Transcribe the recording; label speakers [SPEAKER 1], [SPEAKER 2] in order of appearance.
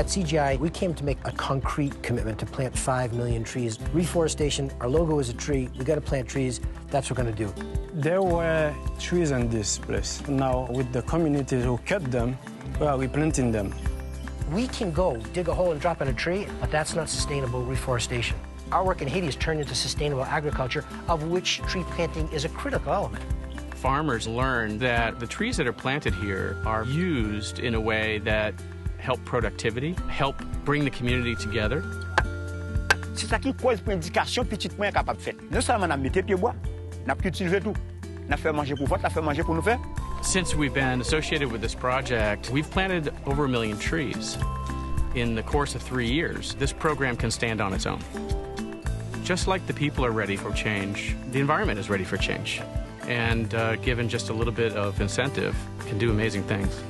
[SPEAKER 1] At CGI, we came to make a concrete commitment to plant 5 million trees. Reforestation, our logo is a tree. We got to plant trees. That's what we're going to do.
[SPEAKER 2] There were trees in this place. Now, with the communities who cut them, well, we're planting them.
[SPEAKER 1] We can go dig a hole and drop in a tree, but that's not sustainable reforestation. Our work in Haiti has turned into sustainable agriculture, of which tree planting is a critical element.
[SPEAKER 3] Farmers learn that the trees that are planted here are used in a way that help productivity, help bring the community together.
[SPEAKER 4] Qui cause pour l'éducation petite moins capable de faire. Non seulement on a mis pieds bois, on a cultivé tout. On a fait manger pour votre, on a fait manger pour.
[SPEAKER 3] Since we've been associated with this project, we've planted over a million trees. In the course of three years, this program can stand on its own. Just like the people are ready for change, the environment is ready for change. And uh, given just a little bit of incentive, can do amazing things.